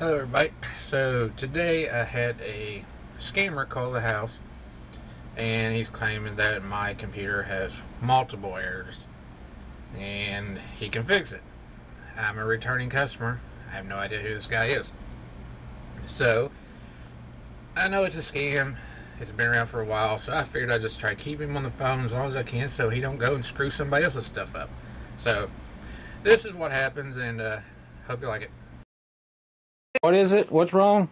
Hello, everybody. So today I had a scammer call the house, and he's claiming that my computer has multiple errors, and he can fix it. I'm a returning customer. I have no idea who this guy is. So I know it's a scam. It's been around for a while, so I figured I'd just try to keep him on the phone as long as I can, so he don't go and screw somebody else's stuff up. So this is what happens, and uh, hope you like it. What is it? What's wrong?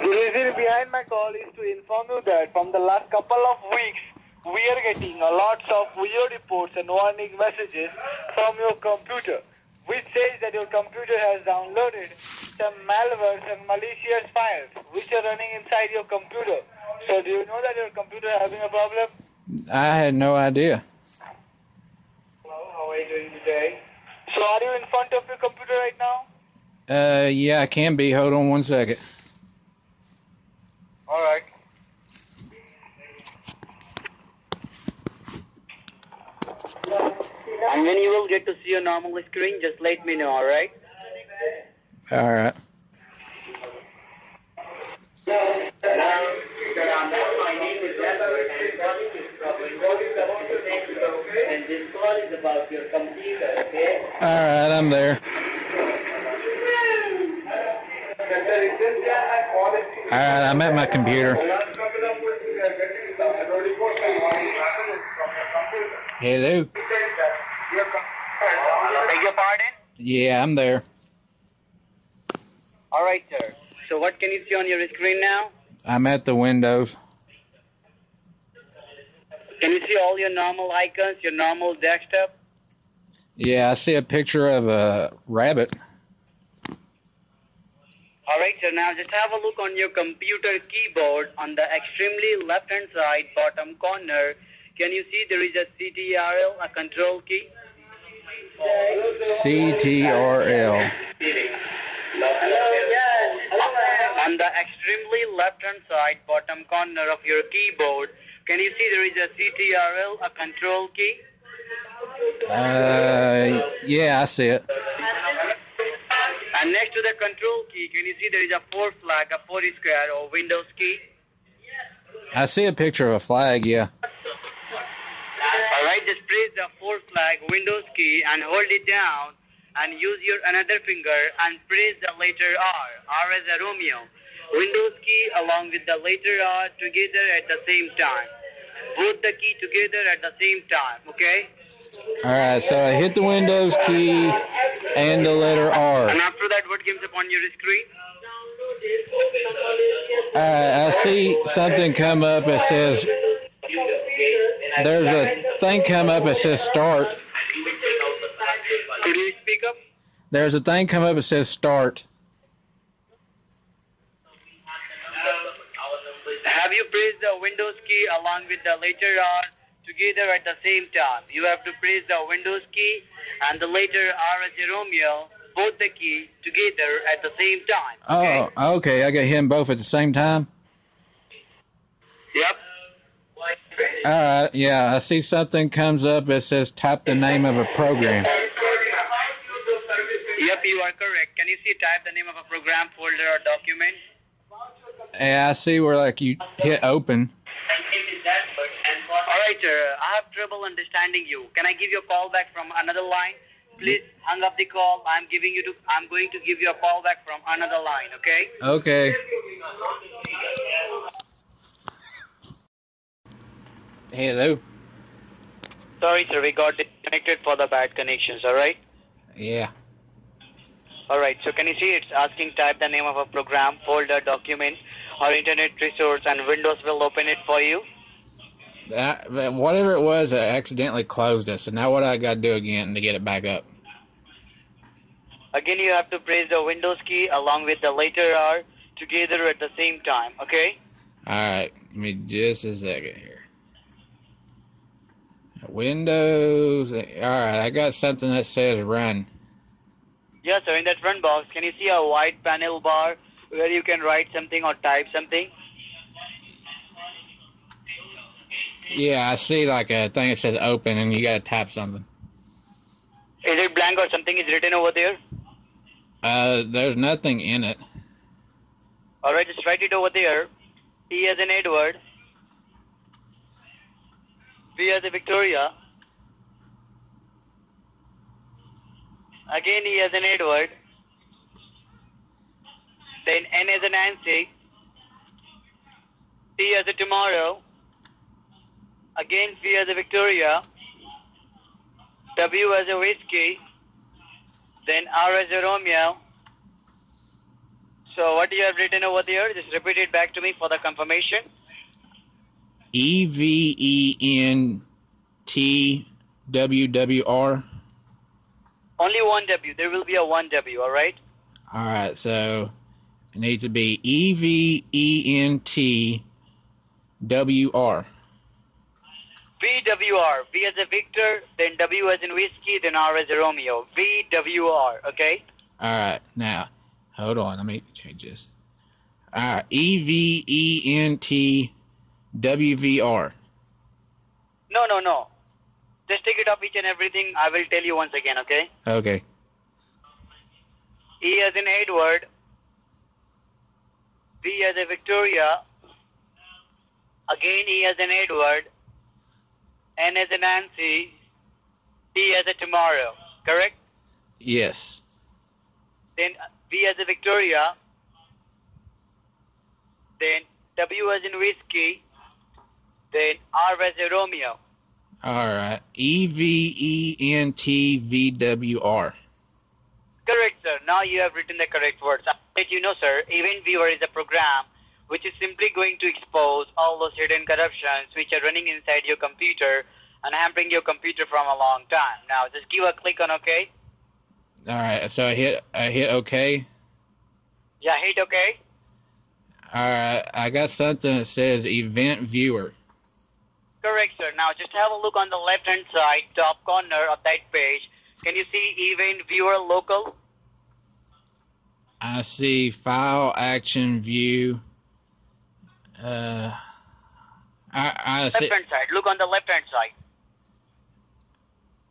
The reason behind my call is to inform you that from the last couple of weeks, we are getting a lots of weird reports and warning messages from your computer, which says that your computer has downloaded some malwares and malicious files, which are running inside your computer. So do you know that your computer is having a problem? I had no idea. Hello, how are you doing today? So are you in front of your computer right now? Uh, yeah, I can be. Hold on one second. All right. And when you will get to see your normal screen, just let me know, alright? All right. My name is Robert, and calling is from and this call is about your computer, okay? All right, I'm there. All right, I'm at my computer. Hello. Beg your pardon? Yeah, I'm there. Alright, sir. So what can you see on your screen now? I'm at the Windows. Can you see all your normal icons, your normal desktop? Yeah, I see a picture of a rabbit. Alright, sir. Now just have a look on your computer keyboard on the extremely left hand side, bottom corner. Can you see there is a CTRL, a control key? CTRL. On the extremely left hand side, bottom corner of your keyboard, can you see there is a CTRL, a control key? Uh, yeah, I see it. And next to the control key, can you see there is a four flag, a four square, or Windows key? I see a picture of a flag. Yeah. Alright, just press the four flag Windows key and hold it down and use your another finger and press the letter R, R as a Romeo. Windows key along with the letter R together at the same time. Both the key together at the same time, okay? All right, so I hit the Windows key and the letter R. And after that, what comes up on your screen? I see something come up that says there's a thing come up that says start. Could you speak up? There's a thing come up that says start. Have you pressed the Windows key along with the letter R together at the same time? You have to press the Windows key and the letter R as a Romeo, both the key together at the same time. Oh, okay? Oh, okay. I got him both at the same time. Yep. All right, yeah. I see something comes up that says type the name of a program. Yep, you are correct. Can you see type the name of a program, folder, or document? Yeah, I see where like you hit open. All right, sir. I have trouble understanding you. Can I give you a call back from another line? Please hang up the call. I'm giving you to. I'm going to give you a call back from another line. Okay? Okay. Hello. Sorry, sir. We got disconnected for the bad connections. All right. Yeah. All right. So can you see it's asking type the name of a program, folder, document, or internet resource, and Windows will open it for you. That, whatever it was, I accidentally closed it. So now what I got to do again to get it back up? Again, you have to press the Windows key along with the letter R together at the same time. Okay? All right. Give me just a second here. Windows. All right. I got something that says run. Yes, sir. In that front box, can you see a white panel bar where you can write something or type something? Yeah, I see like a thing that says open and you got to tap something. Is it blank or something is written over there? Uh, there's nothing in it. Alright, just write it over there. E as in Edward. V as in Victoria. Again E as in Edward. Then N as in Nancy. T as in tomorrow. Again V as in Victoria. W as a whiskey. Then R as a Romeo. So what you have written over there, just repeat it back to me for the confirmation. E V E N T W W R. Only one W. There will be a one W, alright? All right, so it needs to be E V E N T W R. VWR. V as a Victor, then W as in whiskey, then R as a Romeo. VWR, okay? All right, now hold on. Let me change this. All right, E V E N T W V R. No, no, no. Just take it off each and everything. I will tell you once again, okay? Okay. E as in Edward. V as a Victoria. Again E as in Edward. N as in Nancy. T as a tomorrow. Correct? Yes. Then uh, V as a Victoria. Then W as in whiskey. Then R as a Romeo. All right. E V E N T V W R. Correct, sir. Now you have written the correct words. Let you know, sir. Event Viewer is a program which is simply going to expose all those hidden corruptions which are running inside your computer and hampering your computer from a long time. Now, just give a click on OK. All right. So I hit I hit OK. Yeah, hit OK. All right. I got something that says Event Viewer. Correct, sir. Now, just have a look on the left-hand side, top corner of that page. Can you see Event Viewer Local? I see File Action View. Uh, I I. Left-hand side. Look on the left-hand side.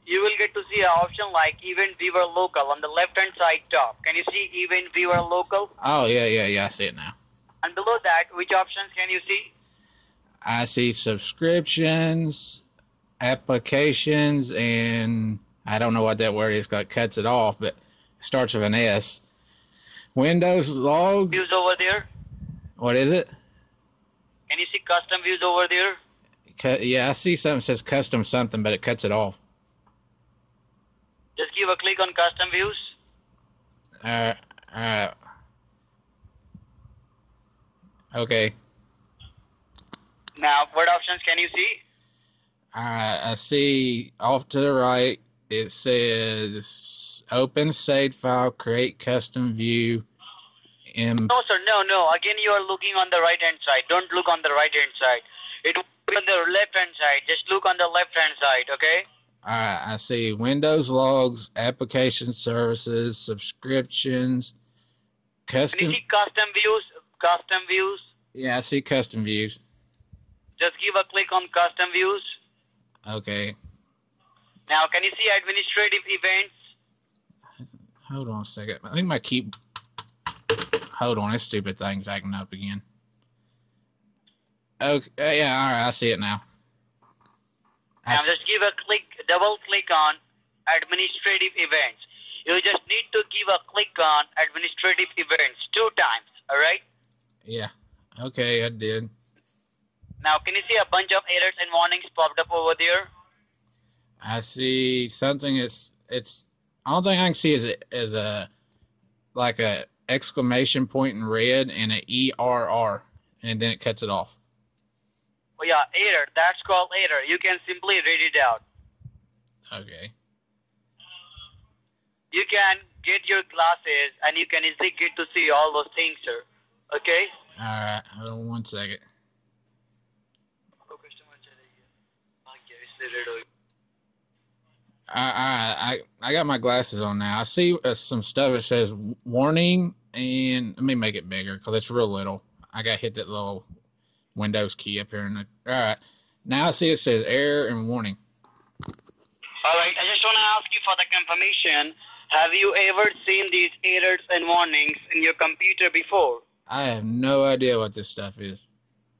You will get to see an option like Event Viewer Local on the left-hand side top. Can you see Event Viewer Local? Oh yeah yeah yeah. I see it now. And below that, which options can you see? I see subscriptions, applications, and I don't know what that word is. It cuts it off, but it starts with an S. Windows logs. Views over there. What is it? Can you see custom views over there? Cu- Yeah, I see something that says custom something, but it cuts it off. Just give a click on custom views. All right. Okay. Now, what options can you see? Right. I see off to the right. It says open saved file, create custom view. No, sir. No, no. Again, you are looking on the right hand side. Don't look on the right hand side. It will be on the left hand side. Just look on the left hand side, okay? all right, I see Windows logs, application services, subscriptions, Can you custom. see custom views? Custom views. Yeah, I see custom views. Just give a click on custom views. Okay. Now, can you see administrative events? Hold on a second. I think my key. Hold on, this stupid thing's acting up again. Okay, uh, yeah, all right, I see it now. I Now, just give a click, double click on administrative events. You just need to give a click on administrative events two times, alright? yeah, okay, I did. Now, can you see a bunch of errors and warnings popped up over there? I see something. It's it's. All thing I can see is a, is a like a exclamation point in red and an ERR, and then it cuts it off. Oh, yeah, error. That's called error. You can simply read it out. Okay. You can get your glasses and you can easily get to see all those things, sir. Okay? All right. Hold on one second. I I I I got my glasses on now. I see uh, some stuff that says warning, and let me make it bigger because it's real little. I got hit that little Windows key up here. In the, all right, now I see it says error and warning. Alright, I just want to ask you for the confirmation. Have you ever seen these errors and warnings in your computer before? I have no idea what this stuff is.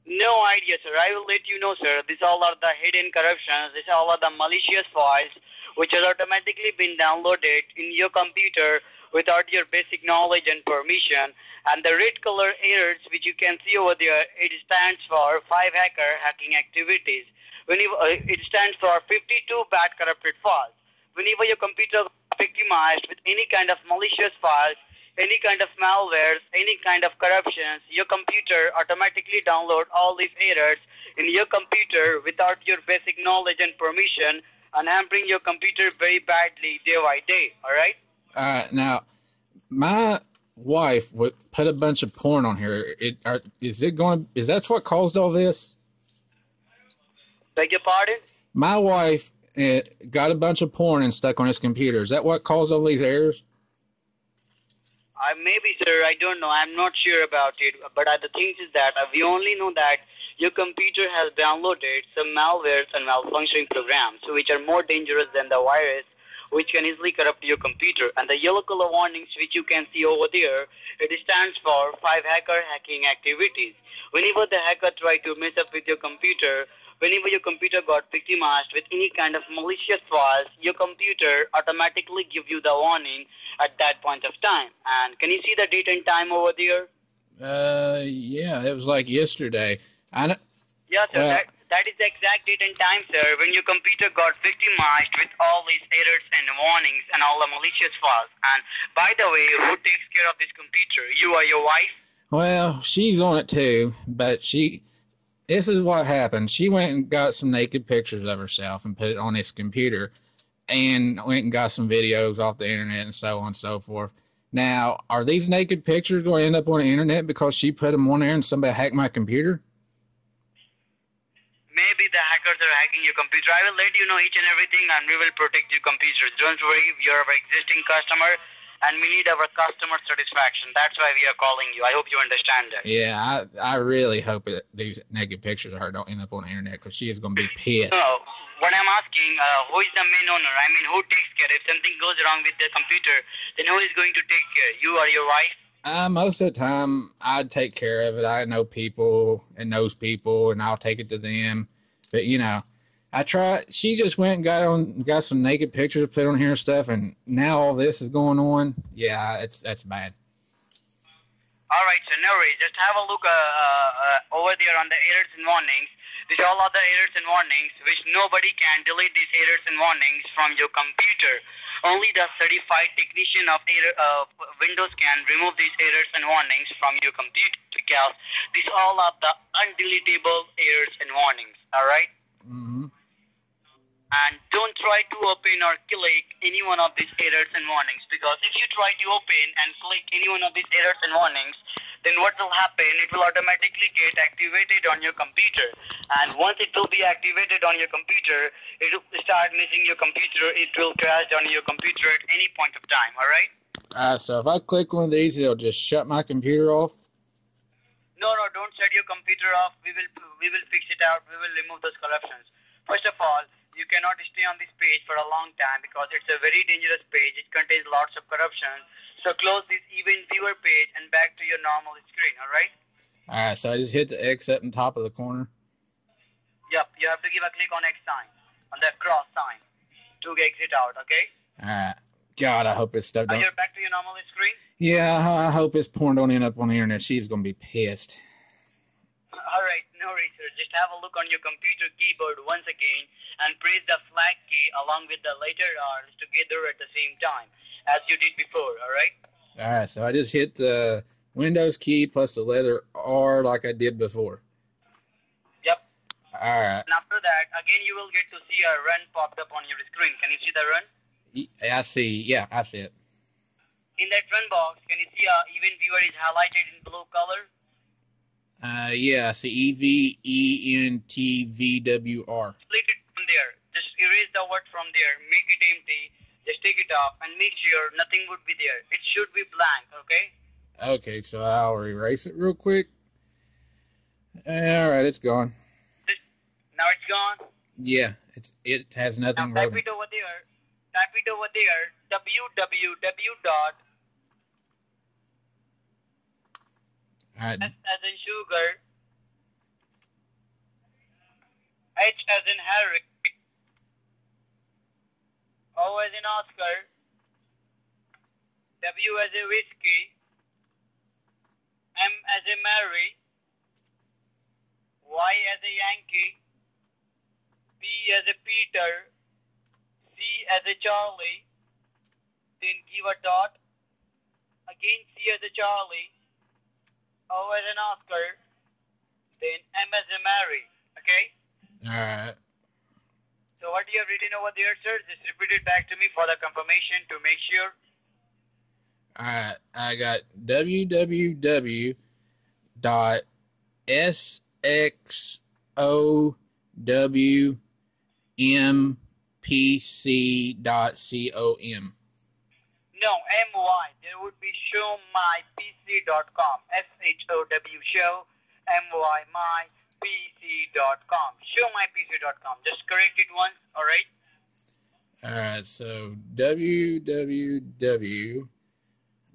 No idea, sir. I will let you know, sir. These all are the hidden corruptions. These all are the malicious files which has automatically been downloaded in your computer without your basic knowledge and permission. And the red color errors which you can see over there, it stands for five hacker hacking activities. Whenever uh, it stands for 52 bad corrupted files. Whenever your computer is victimized with any kind of malicious files, any kind of malwares, any kind of corruptions, your computer automatically download all these errors in your computer without your basic knowledge and permission and hampering your computer very badly day by day. All right? All right, now my wife would put a bunch of porn on here. It are, is it going? Is that's what caused all this? Beg your pardon? My wife uh, got a bunch of porn and stuck on his computer. Is that what caused all these errors? Uh, maybe, sir. I don't know. I'm not sure about it. But uh, the thing is that uh, we only know that your computer has downloaded some malwares and malfunctioning programs, which are more dangerous than the virus, which can easily corrupt your computer. And the yellow color warnings, which you can see over there, it stands for five hacker hacking activities. Whenever the hacker try to mess up with your computer, whenever your computer got victimized with any kind of malicious files, your computer automatically give you the warning at that point of time. And can you see the date and time over there? Uh, yeah, it was like yesterday. I know, Yes, sir. Well- that, that is the exact date and time, sir, when your computer got victimized with all these errors and warnings and all the malicious files. And by the way, who takes care of this computer? You or your wife? Well, she's on it too, but she. This is what happened. She went and got some naked pictures of herself and put it on his computer, and went and got some videos off the internet and so on and so forth. Now, are these naked pictures going to end up on the internet because she put them on there and somebody hacked my computer? Maybe the hackers are hacking your computer. I will let you know each and everything, and we will protect your computer. Don't worry, you're our existing customer, and we need our customer satisfaction. That's why we are calling you. I hope you understand that. Yeah, I I really hope that these naked pictures of her don't end up on the internet because she is going to be pissed. So, what I'm asking, uh, who is the main owner? I mean, who takes care? If something goes wrong with the computer, then who is going to take care? You or your wife? Uh, most of the time, I'd take care of it. I know people and knows people, and I'll take it to them. But you know, I try. She just went and got on, got some naked pictures put on here and stuff, and now all this is going on. Yeah, it's that's bad. All right, so no worries. Just have a look uh, uh, uh, over there on the errors and warnings. These all the errors and warnings, which nobody can delete these errors and warnings from your computer. Only the certified technician of error, uh, Windows can remove these errors and warnings from your computer because these all are the undeletable errors and warnings. All right. hmm and don't try to open or click any one of these errors and warnings because if you try to open and click any one of these errors and warnings then what will happen it will automatically get activated on your computer and once it will be activated on your computer it will start missing your computer it will crash on your computer at any point of time all right Uh, so if I click one of these, it'll just shut my computer off. No, no, don't shut your computer off. We will we will fix it out. We will remove those corruptions. First of all, you cannot stay on this page for a long time because it's a very dangerous page. It contains lots of corruption. So close this event viewer page and back to your normal screen. All right? All right, so I just hit the X up in top of the corner. Yep. You have to give a click on X sign on that cross sign to exit out. Okay? All right. God, I hope this stuff don't. you're back to your normal screen. Yeah, I hope this porn don't end up on the internet. She's gonna be pissed. All right, no sir. Just have a look on your computer keyboard once again and press the flag key along with the letter R's together at the same time, as you did before. All right? All right, so I just hit the Windows key plus the letter R like I did before. Yep. All right, And after that, again, you will get to see a run popped up on your screen. Can you see the run? I see. Yeah, I see it. In that run box, can you see a event viewer is highlighted in blue color? Uh, yeah, I see E V E N T V W R. Split it there. Just erase the word from there. Make it empty. Just take it off and make sure nothing would be there. It should be blank, okay? Okay, so I'll erase it real quick. All right, it's gone. Just, now it's gone. Yeah, it's it has Now nothing type it over there. type it over there. www dot right. S as in sugar, H as in Harry, O as in Oscar, W as in whiskey, M as in Mary, Y as a Yankee, P as a Peter, C as a Charlie, then give a dot, again C as a Charlie, O as an Oscar, then M as a Mary. Okay? All right. So what you have written over there, sir, just repeat it back to me for the confirmation to make sure. All right. I got www dot sxowmpc dot com. No, M-Y. There would be showmypc.com. S-H-O-W show, M-Y, my, pc.com. Showmypc.com. Just correct it once, alright? All right, so www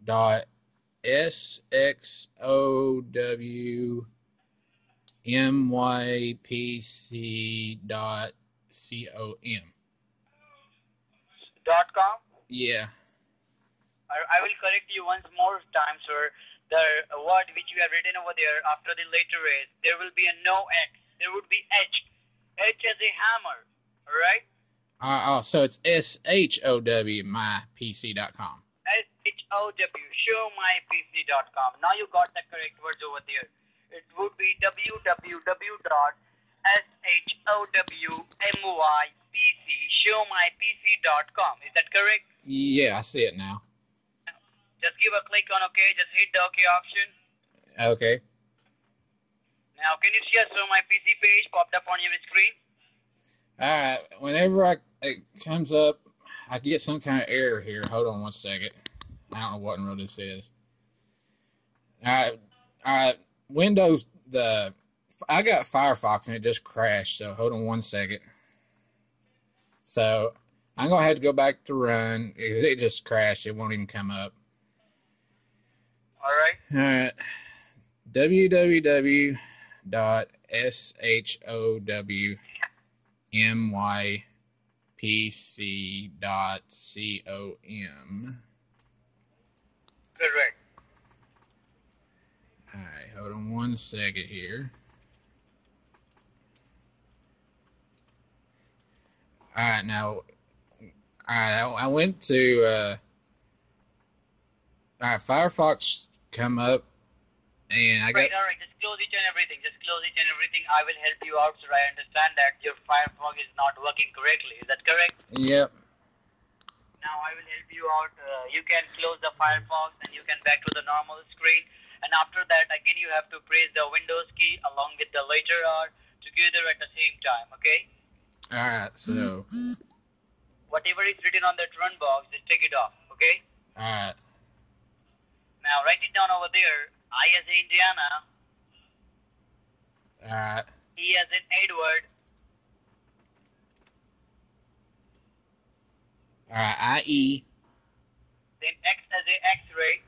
dot sxowmpc dot com. Dot com. Yeah. I, I will correct you once more time, sir. The word which you have written over there after the letter S, there will be a no X. There would be H. H as a hammer, alright? Uh, oh, so it's s h o w mypc dot com. S-H-O-W, showmypc.com. Now you got the correct words over there. It would be www.showmypc, showmypc.com. Is that correct? Yeah, I see it now. Just give a click on OK. Just hit the OK option. Okay. Now, can you see a Show My PC page popped up on your screen? All right. Whenever I it comes up, I get some kind of error here. Hold on one second. I don't know what in real this is. All right. All right. Windows the I got Firefox and it just crashed. So hold on one second. So I'm gonna have to go back to run. It just crashed. It won't even come up. All right. All right. www dot s h o w m y p c dot c o m. Correct. All right, hold on one second here. All right, now, all right, I, I went to uh, all right, Firefox come up, and I got Right, all right. Just close it and everything. Just close it and everything. I will help you out so I understand that your Firefox is not working correctly. Is that correct? yep. Now I will help you out. Uh, you can close the Firefox and you can back to the normal screen. And after that, again, you have to press the Windows key along with the letter R together at the same time. Okay? All right, so Whatever is written on that run box, just take it off. Okay? all right, Now write it down over there. I as in Indiana, all right, E as in Edward, all right. I E. Then X as a X-ray,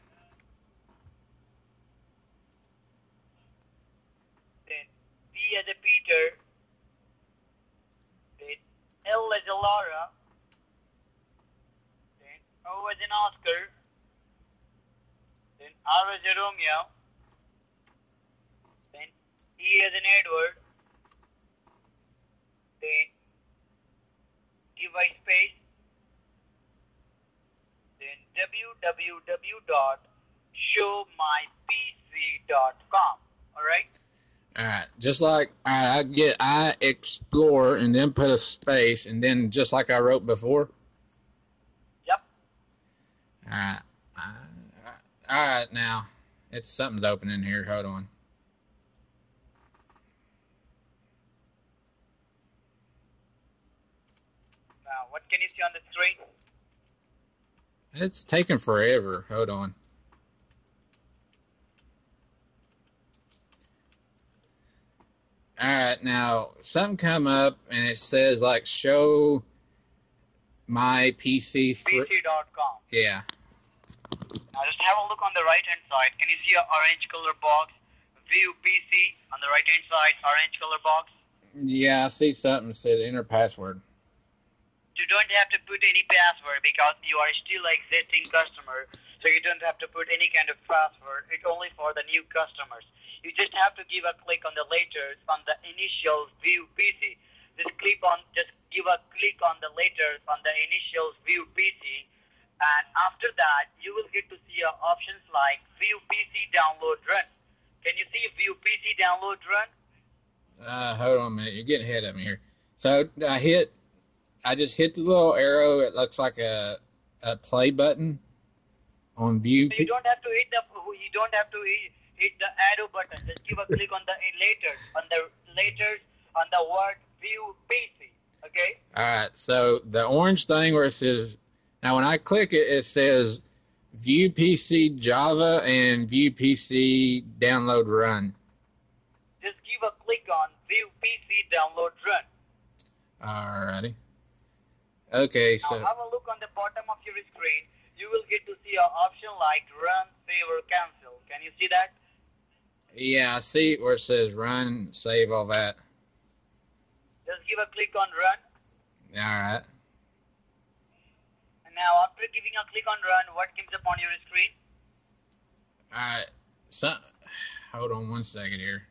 then P as a Peter, then L as a Laura, then O as an Oscar, R as a Romeo, then E is an Edward, then give a space, then www.showmypc.com. All right. All right, just like I, get I explore and then put a space and then just like I wrote before. Yep. All right, Uh, all right. Now it's something's open in here. Hold on. Now, what can you see on the screen? It's taking forever. Hold on. All right, now something come up and it says like show my PC. PC.com. yeah. Now just have a look on the right hand side. Can you see a orange color box? View PC on the right hand side, orange color box. Yeah, I see something that says enter password. You don't have to put any password because you are still existing customer. So you don't have to put any kind of password. It's only for the new customers. You just have to give a click on the letters on the initial view PC. Just click on, just give a click on the letters on the initial view PC, and after that you will get to see uh, options like view PC download run. Can you see view PC download run? Uh, hold on a minute. You're getting ahead of me here. So I hit, I just hit the little arrow. It looks like a, a play button on view. So you don't have to hit the you don't have to hit, hit the arrow button. Just give a click on the later on the letters on the word view PC. Okay. All right. So the orange thing where it says, now when I click it, it says view PC Java and view PC download run. Just give a click on view PC download run. Alrighty. Okay. Now So have a look on the bottom of your screen. You will get to see an option like run, save, or cancel. Can you see that? yeah, I see where it says run, save all that. Just give a click on run. All right. And now after giving a click on run, what comes up on your screen? Right. So hold on one second here.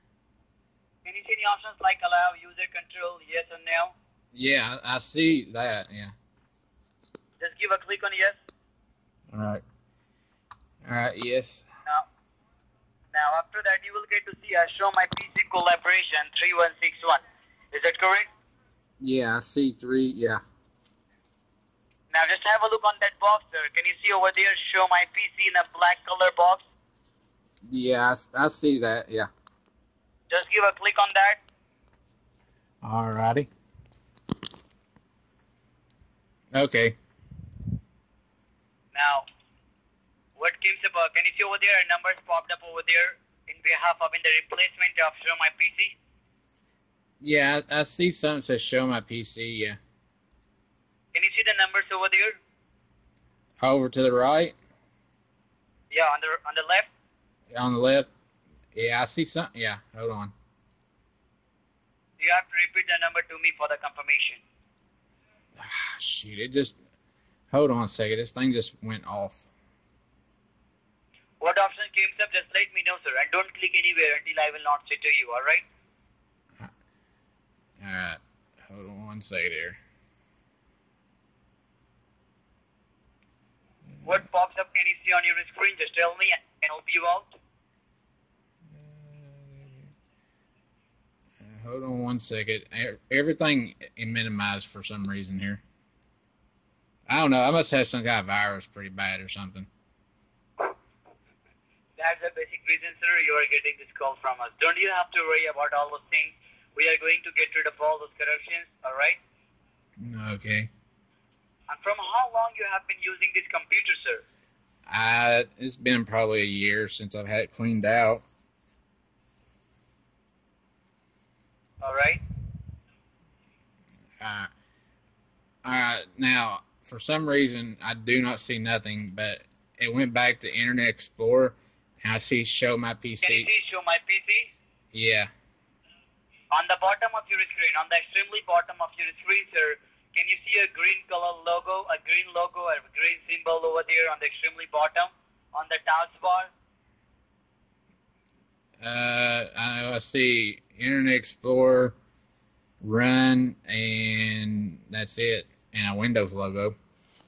Can you see any options like allow, user control, yes or no? Yeah, I I see that. Yeah. Just give a click on yes. All right. All right. Yes. Now, now after that you will get to see a show my PC collaboration 3161. Is that correct? Yeah, I see three. Yeah. Now just have a look on that box sir. Can you see over there show my PC in a black color box? Yeah, I see that. Yeah. Just give a click on that. Alrighty. Okay. Now, what came up? Uh, can you see over there? Numbers popped up over there in behalf of in the replacement of show my PC. Yeah, I, I see something that says show my PC. Yeah. Can you see the numbers over there? Over to the right, Yeah, on the on the left. on the left. Yeah, I see something. Yeah, hold on. You have to repeat the number to me for the confirmation. Ah, shoot, it just. Hold on a second. This thing just went off. What option comes up? Just let me know, sir, and don't click anywhere until I will not say to you. All right? All right. Hold on one second here. What pops up? Can you see on your screen? Just tell me, and I can help you out. Uh, Hold on one second. Everything is minimized for some reason here. I don't know. I must have some kind of virus pretty bad or something. That's the basic reason, sir, you are getting this call from us. Don't you have to worry about all those things? We are going to get rid of all those corruptions, all right? Okay. And from how long you have been using this computer, sir? I it's been probably a year since I've had it cleaned out. All right? Uh, all right. Now, for some reason, I do not see nothing, but it went back to Internet Explorer, and I see show my Can you PC. see show my PC? Yeah. On the bottom of your screen, on the extremely bottom of your screen, sir, can you see a green color logo, a green logo, a green symbol over there on the extremely bottom on the taskbar? Uh, I, see Internet Explorer, Run, and that's it, and a Windows logo.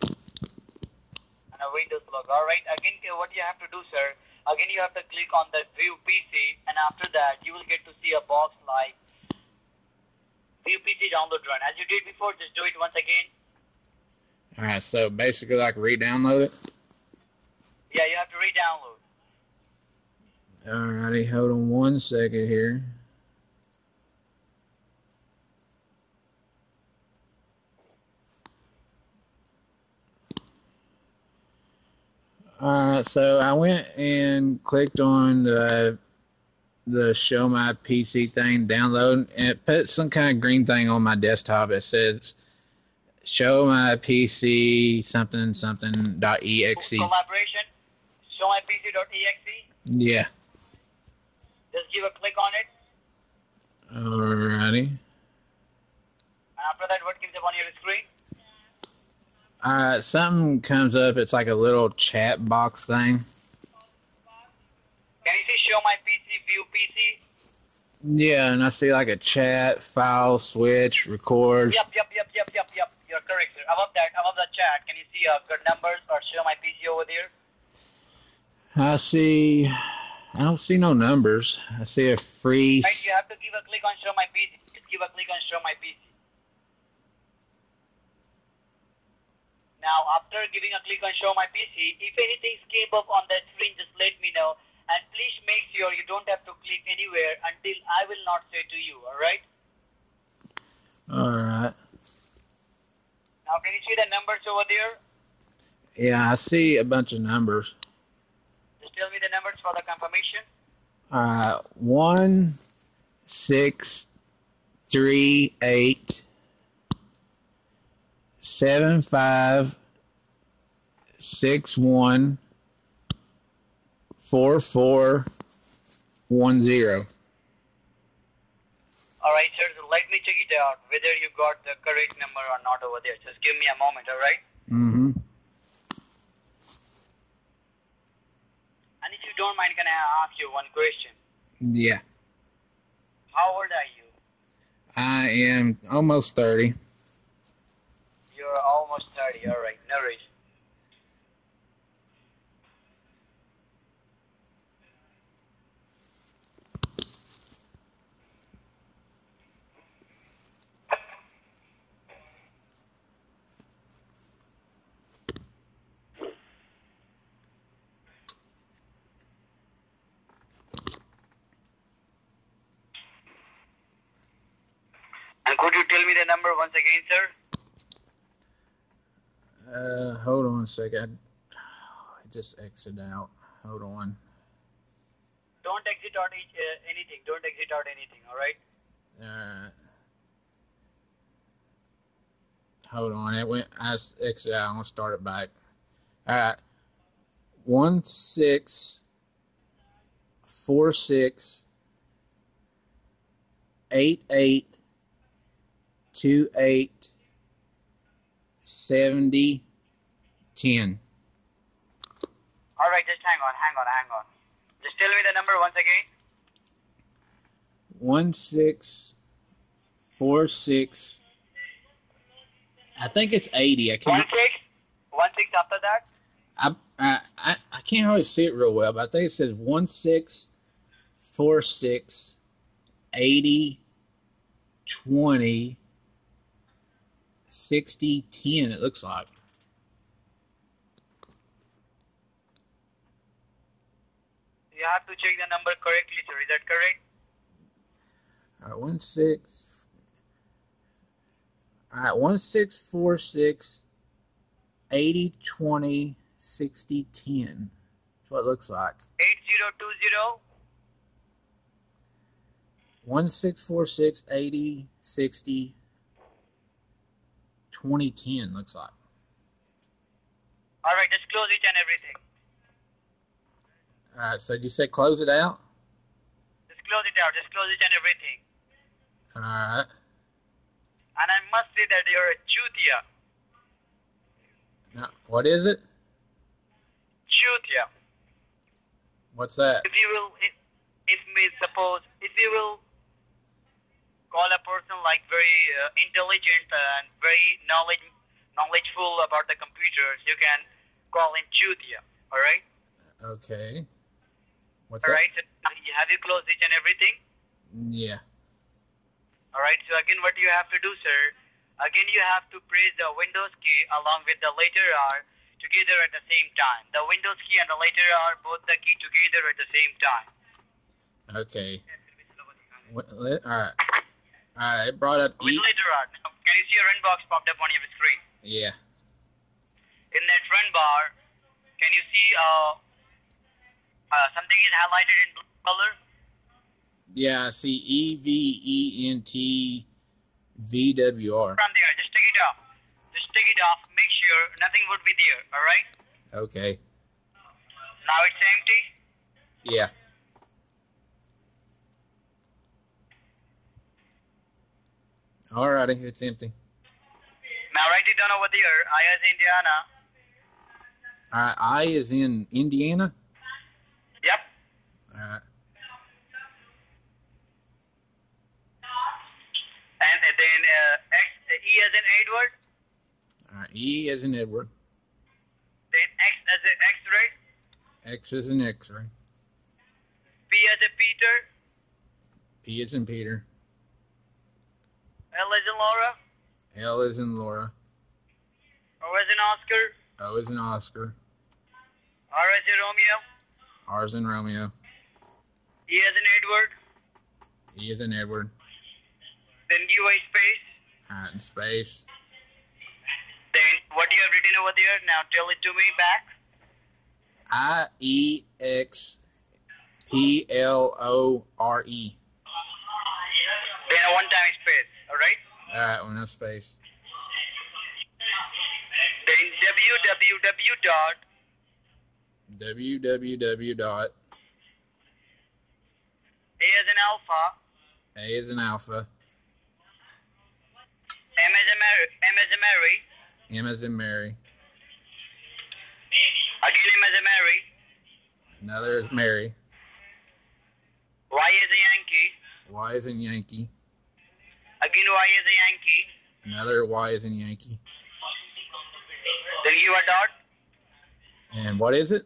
and a Windows logo. All right. Again, uh, what you have to do, sir? Again, you have to click on the View PC, and after that, you will get to see a box like View PC download run. As you did before, just do it once again. All right. So basically, like re-download it. Yeah, you have to re-download. Alrighty, hold on one second here. Alright, so I went and clicked on the the show my PC thing, download, and it put some kind of green thing on my desktop. It says show my PC something something dot exe. Collaboration. Show my PC.exe. Yeah. Just give a click on it. Alrighty. And after that, what comes up on your screen? Uh, something comes up. It's like a little chat box thing. Can you see show my PC, view PC? Yeah, and I see like a chat, file, switch, record. Yep, yep, yep, yep, yep, yep. You're correct, sir. Above that, above the chat, can you see uh, good numbers or show my PC over there? I see. I don't see no numbers. I see a free. Right, you have to give a click on show my PC. Just give a click on show my PC. Now, after giving a click on show my PC, if anything came up on that screen, just let me know. And please make sure you don't have to click anywhere until I will not say to you, alright? All right. Now, can you see the numbers over there? Yeah, I see a bunch of numbers. Just tell me the numbers for the confirmation. Uh, one, six, three, eight, seven, five, six, one, four, four, one, zero. Alright, sir, so let me check it out whether you got the correct number or not over there. Just give me a moment, alright? Mm-hmm. And if you don't mind, can I ask you one question? Yeah. How old are you? I am almost 30. You're almost 30, alright, no worries. And could you tell me the number once again, sir? Uh, hold on a second. I just exited out. Hold on. Don't exit out each, uh, anything. Don't exit out anything, alright? Alright. Hold on. It went. I exited out. I'm gonna start it back. Alright. One six four six eight eight two eight seventy ten. Alright, just hang on, hang on, hang on. Just tell me the number once again. One six four six. I think it's eighty. I One can't. six? One six after that? I, I I I can't always see it real well, but I think it says one six four six eighty twenty sixty ten. It looks like. You have to check the number correctly, sir. Is that correct? All right, one six. All right, one six four six eighty twenty sixty ten. That's what it looks like. 8020? One six four six eighty sixty twenty ten looks like. Alright, just close it and everything. All right, so did you say close it out? Just close it out. Just close it and everything. All right. And I must say that you're a chutia. Now, what is it? Chutia. What's that? If you will, if, if we suppose, if you will call a person like very uh, intelligent and very knowledge knowledgeful about the computers, you can call him chutia. Alright? Okay. What's Alright? So, have you closed it and everything? Yeah. Alright, so again what you have to do, sir, again you have to press the Windows key along with the letter R together at the same time. The Windows key and the letter R, both the key together at the same time. Okay. All right. All right. It brought up With E. letter R. Can you see a run box popped up on your screen? Yeah. In that run bar, can you see uh, uh, something is highlighted in blue color? Yeah. I see E V E N T V W R. From there, just take it out. Just take it off. Make sure nothing would be there. All right. Okay. Now it's empty. Yeah. Alrighty, it's empty. Now write it down over there. I as Indiana. Alright, I is in Indiana. Yep. Alright. And then uh, X, E as in Edward. Alright, E as in Edward. Then X as in X-ray. X is in X-ray. P as in Peter. P is in Peter. L is in Laura. L is in Laura. O is in Oscar. O is in Oscar. R is in Romeo. R is in Romeo. E is in Edward. E is in Edward. Then give a space. Alright, in space. Then what you have written over there. Now tell it to me back. I E X P L O R E. Then one-time space. All right. Alright, well, no space. Then www dot www dot A is an Alpha. A is an Alpha. M as in Mary. M as in Mary. M is in Mary. Again M as in Mary. Another is Mary. Y as in Yankee. Y is in Yankee. Again Y is a Yankee. Another Y is in Yankee. Then give a dot. And what is it?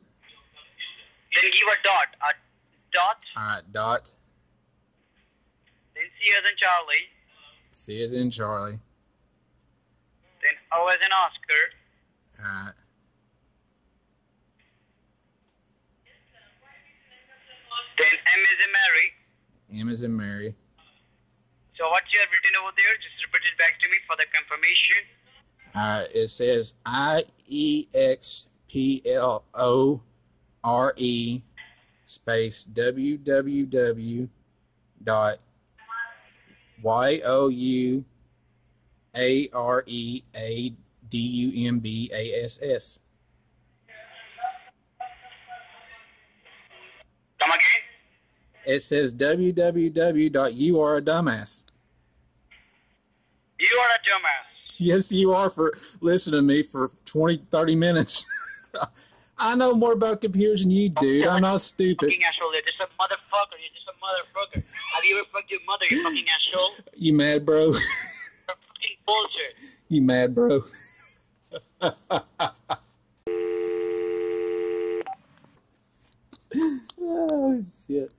Then give a dot. A dot. Alright, dot. Then C as in Charlie. C is in Charlie. Then O as in Oscar. Alright. Then M as in Mary. M is in Mary. So what you have written over there, just repeat it back to me for the confirmation. Alright, it says I E X P L O R E space www dot Y O U A R E A D U M B A S S. Come again. It says www dot you are a dumbass. You are a dumbass. Yes, you are for listening to me for 20, 30 minutes. I know more about computers than you, dude. I'm not stupid. Fucking asshole. You're just a motherfucker. You're just a motherfucker. Have you ever fucked your mother, you fucking asshole? You mad, bro? You're fucking bullshit. You mad, bro? oh shit.